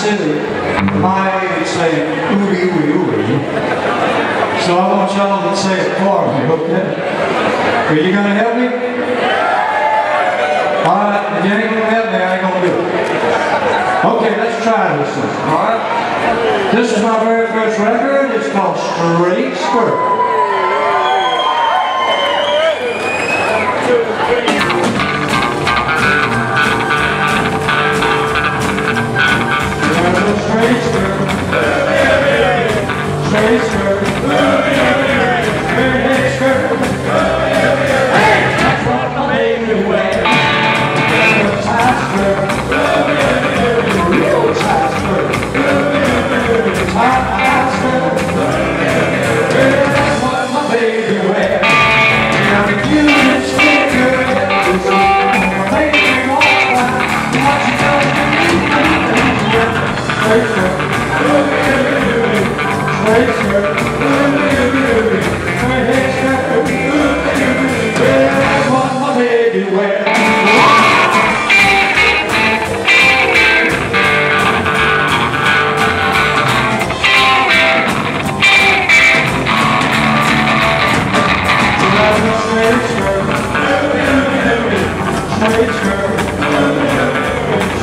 silly. My would say ooey ooey ooey. So I want y'all to say it for me, okay? Are you gonna help me? Alright, if you ain't gonna help me, I ain't gonna do it. Okay, let's try this one, alright? This is my very first record. It's called Straight Skirt. Tight skirt.